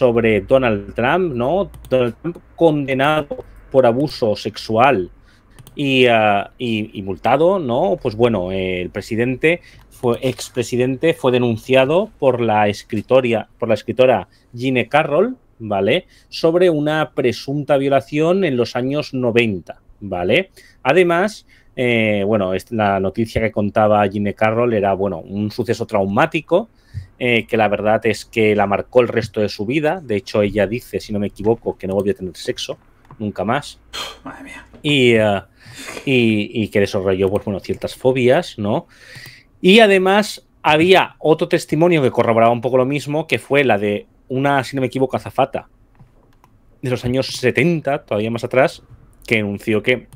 sobre Donald Trump, ¿no? Donald Trump condenado por abuso sexual y, ah, y, multado, ¿no? Pues bueno, el presidente fue expresidente fue denunciado por la escritoria, por la escritora Gine Carroll, ¿vale? Sobre una presunta violación en los años 90, ¿vale? Además, eh, bueno, la noticia que contaba Gine Carroll era, bueno, un suceso traumático eh, que la verdad es que la marcó el resto de su vida. De hecho, ella dice, si no me equivoco, que no volvió a tener sexo nunca más. Madre mía. Eh, y, y, que desarrolló, pues, bueno, ciertas fobias, ¿no? Y además había otro testimonio que corroboraba un poco lo mismo, que fue la de una, si no me equivoco, azafata de los años 70, todavía más atrás, que anunció que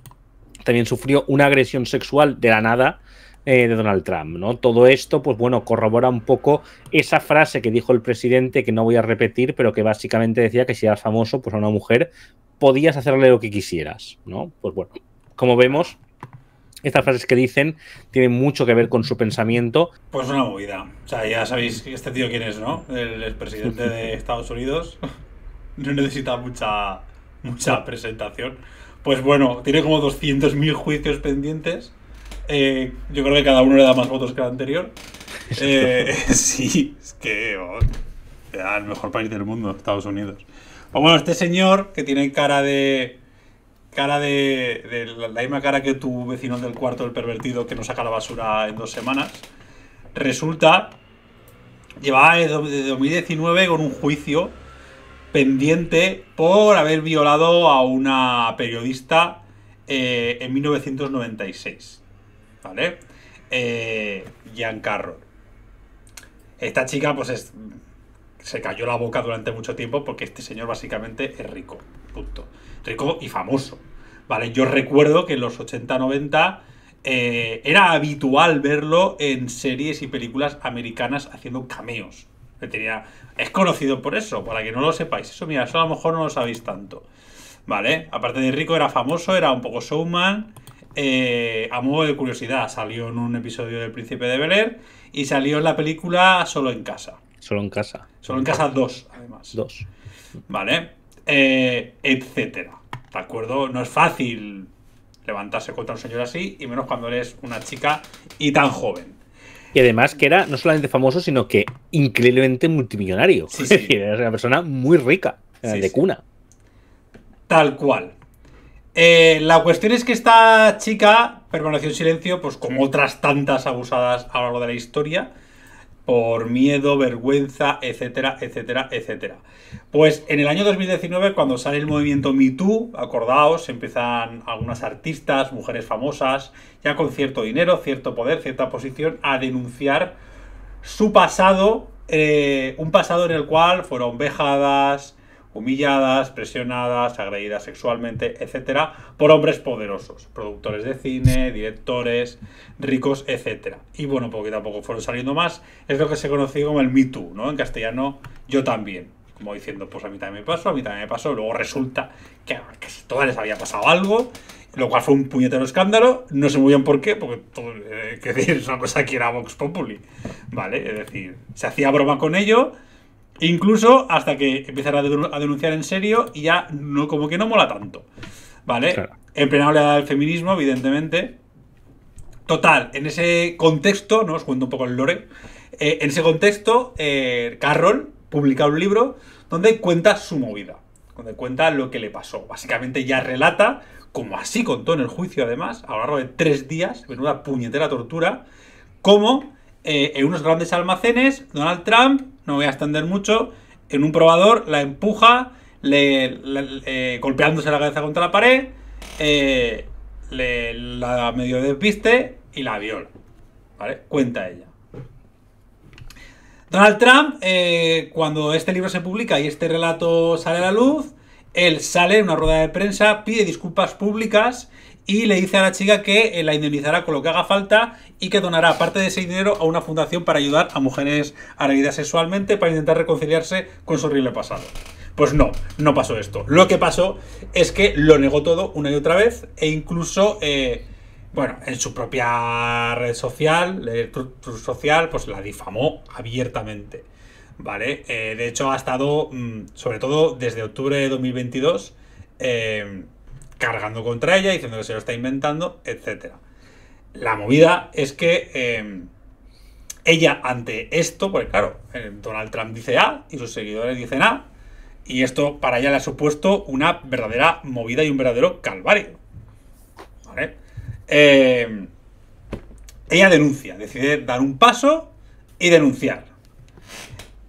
también sufrió una agresión sexual de la nada eh, de Donald Trump, ¿no? Todo esto, pues bueno, corrobora un poco esa frase que dijo el presidente, que no voy a repetir, pero que básicamente decía que si eras famoso, pues a una mujer podías hacerle lo que quisieras, ¿no? Pues bueno, como vemos, estas frases que dicen tienen mucho que ver con su pensamiento. Pues una movida. O sea, ya sabéis este tío quién es, ¿no? El, presidente de Estados Unidos. No necesita mucha, mucha presentación. Pues bueno, tiene como 200.000 juicios pendientes. Eh, yo creo que cada uno le da más votos que el anterior. Eh, sí, es que oh, el mejor país del mundo, Estados Unidos. Pues bueno, este señor que tiene cara de. Cara de, la misma cara que tu vecino del cuarto, el pervertido, que no saca la basura en dos semanas. Resulta. Llevaba de 2019 con un juicio pendiente por haber violado a una periodista eh, en 1996. ¿Vale? Eh, Carroll. Esta chica, pues se cayó la boca durante mucho tiempo porque este señor básicamente es rico. Punto. Rico y famoso. ¿Vale? Yo recuerdo que en los 80-90 eh, era habitual verlo en series y películas americanas haciendo cameos. Tenía, es conocido por eso, para que no lo sepáis. Eso, mira, eso a lo mejor no lo sabéis tanto. ¿Vale? Aparte de rico, era famoso, era un poco showman. Eh, a modo de curiosidad, salió en un episodio del Príncipe de Bel y salió en la película Solo en Casa. Solo en Casa. Solo en Casa 2, además. 2. ¿Vale? Eh, etcétera. ¿De acuerdo? No es fácil levantarse contra un señor así, y menos cuando eres una chica y tan joven. Y además que era no solamente famoso, sino que increíblemente multimillonario. Sí, sí. era una persona muy rica, de cuna. Tal cual. Eh, la cuestión es que esta chica permaneció en silencio, pues como otras tantas abusadas a lo largo de la historia por miedo, vergüenza, etcétera, etcétera, etcétera. Pues en el año 2019, cuando sale el movimiento MeToo, acordaos, empiezan algunas artistas, mujeres famosas, ya con cierto dinero, cierto poder, cierta posición, a denunciar su pasado, eh, un pasado en el cual fueron vejadas, humilladas, presionadas, agredidas sexualmente, etcétera, por hombres poderosos, productores de cine, directores, ricos, etcétera. Y bueno, poquito a poco fueron saliendo más. Es lo que se conoció como el Me Too, ¿no? En castellano, yo también. Como diciendo, pues a mí también me pasó, a mí también me pasó. Luego resulta que a casi todas les había pasado algo, lo cual fue un puñetero escándalo. No sé muy bien por qué, porque todo, eh, que decir, es una cosa que era Vox Populi, ¿vale? Es decir, se hacía broma con ello Incluso hasta que empiezan a denunciar en serio y ya no, como que no mola tanto. ¿Vale? En plena oleada del feminismo, evidentemente. Total, en ese contexto, ¿no? Os cuento un poco el lore. Eh, en ese contexto, eh, Carroll publica un libro donde cuenta su movida. Donde cuenta lo que le pasó. Básicamente ya relata, como así contó en el juicio además, a lo largo de tres días, menuda puñetera tortura, cómo eh, en unos grandes almacenes, Donald Trump no voy a extender mucho, en un probador la empuja, le, golpeándose la cabeza contra la pared, eh, le, la medio despiste y la viola. ¿Vale? Cuenta ella. Donald Trump, eh, cuando este libro se publica y este relato sale a la luz, él sale en una rueda de prensa, pide disculpas públicas y le dice a la chica que la indemnizará con lo que haga falta y que donará parte de ese dinero a una fundación para ayudar a mujeres agredidas sexualmente para intentar reconciliarse con su horrible pasado. Pues no, no pasó esto. Lo que pasó es que lo negó todo una y otra vez e incluso, eh, bueno, en su propia red social, social, pues la difamó abiertamente. ¿vale? Eh, de hecho, ha estado, mm, sobre todo desde octubre de 2022, eh, cargando contra ella, diciendo que se lo está inventando, etc. La movida es que eh, ella, ante esto, pues claro, Donald Trump dice A y sus seguidores dicen A, y esto para ella le ha supuesto una verdadera movida y un verdadero calvario. ¿Vale? ella denuncia, decide dar un paso y denunciar.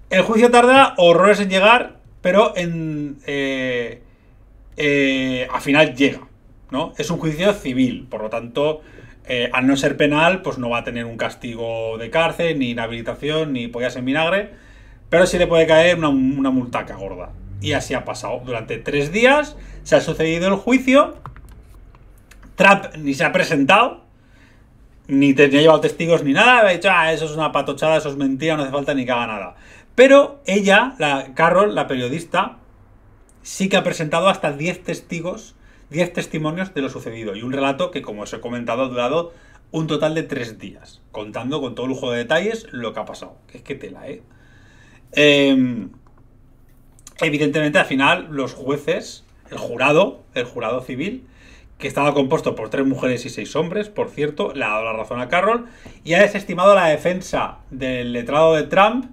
El juicio tarda horrores en llegar, pero en. Eh, eh, al final llega. ¿no? Es un juicio civil, por lo tanto, eh, al no ser penal, pues no va a tener un castigo de cárcel, ni inhabilitación, ni pollas en vinagre, pero sí le puede caer una, una multaca gorda. Y así ha pasado. Durante tres días se ha sucedido el juicio. Trump ni se ha presentado, ni tenía llevado testigos ni nada. Ha dicho, ah, eso es una patochada, eso es mentira, no hace falta ni que haga nada. Pero ella, la Carol, la periodista, sí que ha presentado hasta 10 testigos, 10 testimonios de lo sucedido y un relato que, como os he comentado, ha durado un total de 3 días, contando con todo lujo de detalles lo que ha pasado. Es que tela, ¿eh? Em, evidentemente, al final, los jueces, el jurado, el jurado civil, que estaba compuesto por tres mujeres y seis hombres, por cierto, le ha dado la razón a Carol y ha desestimado la defensa del letrado de Trump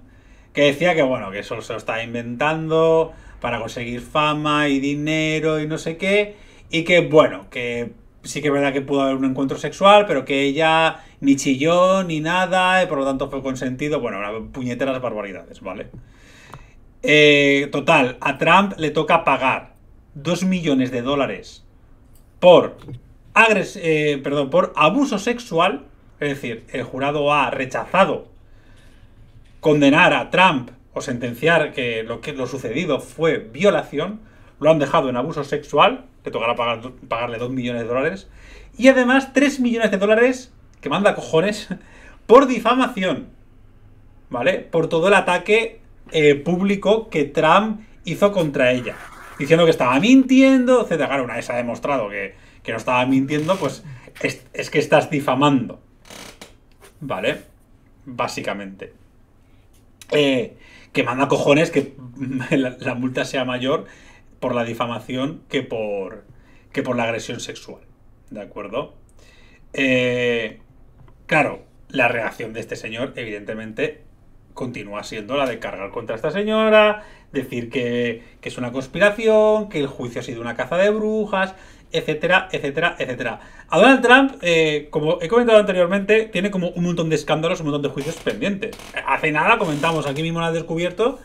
que decía que bueno, que eso se lo estaba inventando para conseguir fama y dinero y no sé qué, y que bueno, que sí que es verdad que pudo haber un encuentro sexual, pero que ella ni chilló ni nada, y por lo tanto fue consentido, bueno, puñeteras barbaridades, ¿vale? Eh, total, a Trump le toca pagar 2 millones de dólares por, agres eh, perdón, por abuso sexual, es decir, el jurado ha rechazado condenar a Trump o sentenciar que lo, que lo sucedido fue violación, lo han dejado en abuso sexual, le tocará pagar, pagarle 2 millones de dólares, y además 3 millones de dólares, que manda cojones, por difamación, ¿vale? Por todo el ataque eh, público que Trump hizo contra ella, diciendo que estaba mintiendo, etc. Claro, una vez ha demostrado que, no estaba mintiendo, pues es, es que estás difamando, ¿vale? Básicamente. Eh, que manda cojones que la, multa sea mayor por la difamación que por, que por la agresión sexual. ¿De acuerdo? Eh, claro, la reacción de este señor, evidentemente, continúa siendo la de cargar contra esta señora, decir que, que, es una conspiración, que el juicio ha sido una caza de brujas, etcétera, etcétera, etcétera. A Donald Trump, eh, como he comentado anteriormente, tiene como un montón de escándalos, un montón de juicios pendientes. Hace nada comentamos, aquí mismo lo ha descubierto,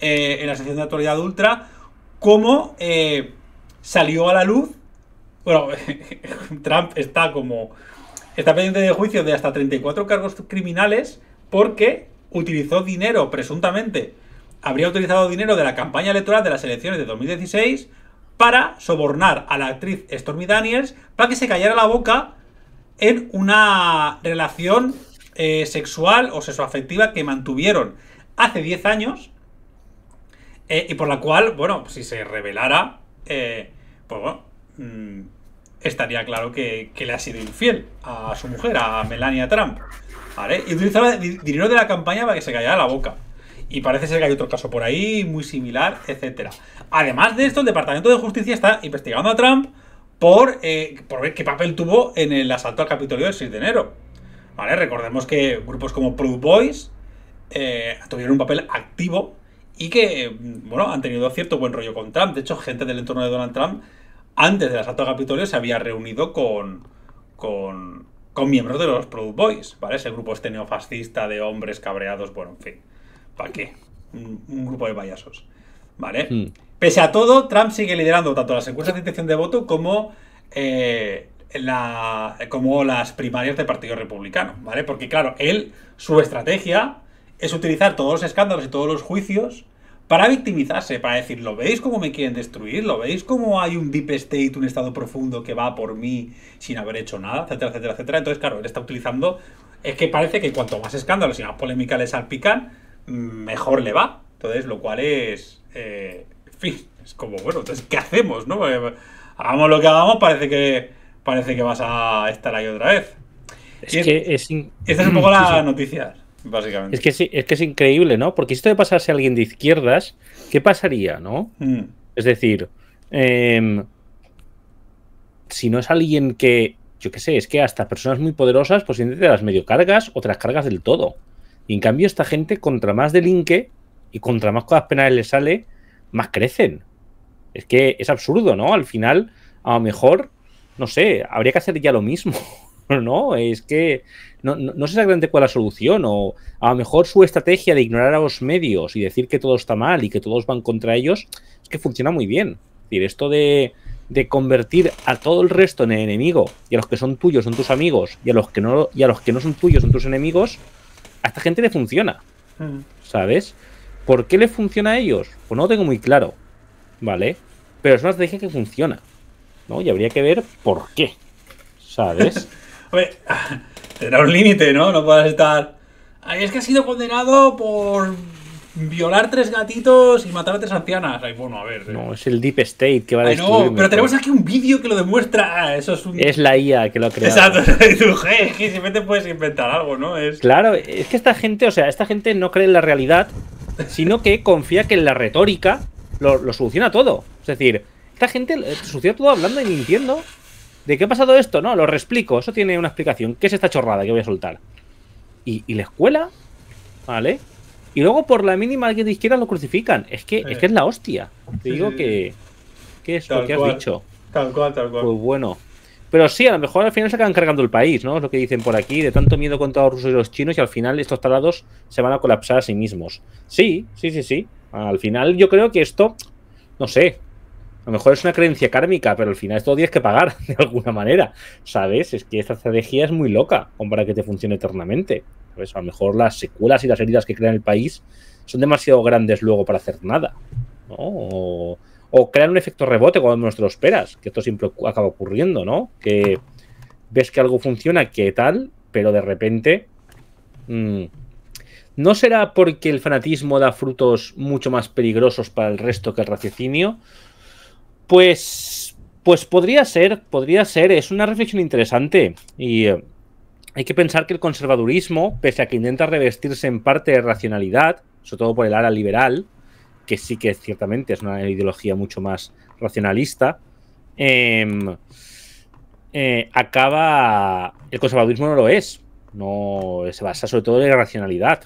eh, en la sección de actualidad ultra, cómo eh, salió a la luz. Bueno, Trump está como. Está pendiente de juicio de hasta 34 cargos criminales porque utilizó dinero, presuntamente. Habría utilizado dinero de la campaña electoral de las elecciones de 2016 para sobornar a la actriz Stormy Daniels para que se callara la boca en una relación eh, sexual o sexoafectiva que mantuvieron hace 10 años eh, y por la cual, bueno, si se revelara, eh, pues bueno, mm, estaría claro que, le ha sido infiel a su mujer, a Melania Trump. Y utilizaba dinero de la campaña para que se callara la boca. Y parece ser que hay otro caso por ahí muy similar, etcétera. Además de esto, el Departamento de Justicia está investigando a Trump por, eh, por ver qué papel tuvo en el asalto al Capitolio del 6 de enero. ¿Vale? Recordemos que grupos como Proud Boys eh, tuvieron un papel activo y que, bueno, han tenido cierto buen rollo con Trump. De hecho, gente del entorno de Donald Trump, antes del asalto al Capitolio, se había reunido con, con, con miembros de los Proud Boys, ¿vale? Ese grupo este neofascista de hombres cabreados, bueno, en fin. ¿Para qué? Un, grupo de payasos. ¿Vale? Hmm. Pese a todo, Trump sigue liderando tanto las encuestas de intención de voto como, eh, la, como las primarias del Partido Republicano. ¿Vale? Porque, claro, él, su estrategia es utilizar todos los escándalos y todos los juicios para victimizarse, para decir, ¿lo veis cómo me quieren destruir? ¿Lo veis cómo hay un deep state, un estado profundo que va por mí sin haber hecho nada? Etcétera, etcétera, etcétera. Entonces, claro, él está utilizando... Es que parece que cuanto más escándalos y más polémica le salpican, mejor le va. Entonces, lo cual es. Eh, en fin, es como, bueno, entonces, ¿qué hacemos? ¿no? Eh, hagamos lo que hagamos, parece que, parece que vas a estar ahí otra vez. Es que es Esta es un poco la noticia. básicamente. Es que, sí, es que es increíble, ¿no? Porque si esto de pasarse a alguien de izquierdas, ¿qué pasaría, no? Mm. Es decir, em, si no es alguien que, yo qué sé, es que hasta personas muy poderosas, pues te las medio cargas o te las cargas del todo. Y en cambio, esta gente, contra más delinque y contra más cosas penales le sale, más crecen. Es que es absurdo, ¿no? Al final, a lo mejor, no sé, habría que hacer ya lo mismo. ¿No? Es que no, no, sé exactamente cuál es la solución. O a lo mejor su estrategia de ignorar a los medios y decir que todo está mal y que todos van contra ellos, es que funciona muy bien. Es decir, esto de, de convertir a todo el resto en enemigo y a los que son tuyos son tus amigos y a los que no, y a los que no son tuyos son tus enemigos, a esta gente le funciona. Mm. ¿Sabes? ¿Por qué le funciona a ellos? Pues no lo tengo muy claro. ¿Vale? Pero es una estrategia que funciona. ¿No? Y habría que ver por qué. ¿Sabes? Hombre, tendrá un límite, ¿no? No puedes estar. Es que ha sido condenado por violar tres gatitos y matar a tres ancianas. Ay, bueno, a ver. eh. No, es el Deep State que va a Ay, no, pero tenemos aquí un vídeo que lo demuestra. Ah, eso es un. Es la IA que lo ha creado. Exacto, es que siempre te puedes inventar algo, ¿no? Es. Claro, es que esta gente, o sea, esta gente no cree en la realidad, sino que confía que en la retórica lo, lo soluciona todo. Es decir, esta gente eh, soluciona todo hablando y mintiendo. ¿De qué ha pasado esto? No, lo reexplico. Eso tiene una explicación. ¿Qué es esta chorrada que voy a soltar? Y, y la escuela, ¿vale? Y luego por la mínima alguien de izquierda lo crucifican. Es que, es que es la hostia. Te digo sí, que. ¿Qué es Tal lo que has cual. dicho? Tal cual, tal cual. Pues bueno. Pero sí, a lo mejor al final se acaban cargando el país, ¿no? Es lo que dicen por aquí, de tanto miedo contra los rusos y los chinos, y al final estos talados se van a colapsar a sí mismos. Sí, sí, sí, sí. Al final yo creo que esto, no sé, a lo mejor es una creencia kármica, pero al final esto tienes que pagar de alguna manera, ¿sabes? Es que esta estrategia es muy loca para que te funcione eternamente. ¿sabes? A lo mejor las secuelas y las heridas que crean el país son demasiado grandes luego para hacer nada, ¿no? O, crean un efecto rebote cuando menos te lo esperas, que esto siempre acaba ocurriendo, ¿no? Que ves que algo funciona, que tal, pero de repente... mm, ¿No será porque el fanatismo da frutos mucho más peligrosos para el resto que el raciocinio? Pues, pues podría ser, podría ser. Es una reflexión interesante. Y eh, hay que pensar que el conservadurismo, pese a que intenta revestirse en parte de racionalidad, sobre todo por el ala liberal, que sí que ciertamente es una ideología mucho más racionalista, em, eh, acaba. El conservadurismo no lo es. No se basa sobre todo en la racionalidad.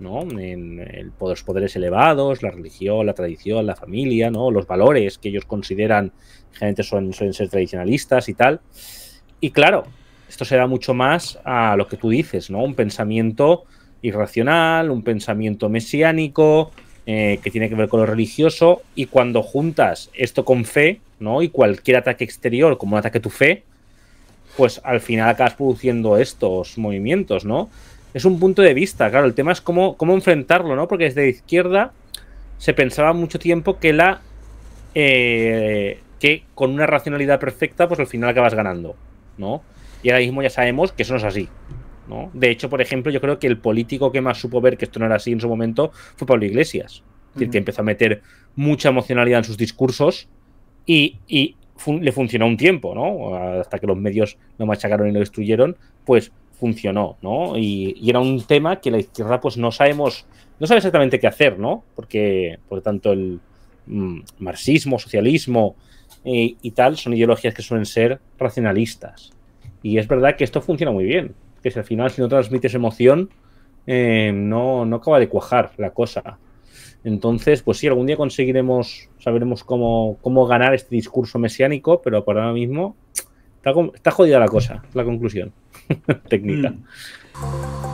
¿No? En los poderes elevados, la religión, la tradición, la familia, ¿no? Los valores que ellos consideran generalmente son, suelen ser tradicionalistas y tal. Y claro, esto se da mucho más a lo que tú dices, ¿no? Un pensamiento irracional, un pensamiento mesiánico, eh, que tiene que ver con lo religioso, y cuando juntas esto con fe, ¿no? Y cualquier ataque exterior como un ataque a tu fe, pues al final acabas produciendo estos movimientos, ¿no? Es un punto de vista, claro, el tema es cómo, cómo enfrentarlo, ¿no? Porque desde la izquierda se pensaba mucho tiempo que la eh, que con una racionalidad perfecta, pues al final acabas ganando, ¿no? Y ahora mismo ya sabemos que eso no es así, ¿no? De hecho, por ejemplo, yo creo que el político que más supo ver que esto no era así en su momento fue Pablo Iglesias. Es decir, Ujú. que empezó a meter mucha emocionalidad en sus discursos y, y fun- le funcionó un tiempo, ¿no? Hasta que los medios lo machacaron y lo destruyeron, pues funcionó, ¿no? Y, era un tema que la izquierda pues no sabemos, no sabe exactamente qué hacer, ¿no? Porque, por tanto, el mm, marxismo, socialismo eh, y tal son ideologías que suelen ser racionalistas. Y es verdad que esto funciona muy bien, que si al final si no transmites emoción, eh, no, no acaba de cuajar la cosa. Entonces, pues sí, algún día conseguiremos, sabremos cómo, cómo ganar este discurso mesiánico, pero por ahora mismo está, está jodida la cosa, la conclusión técnica. Mm.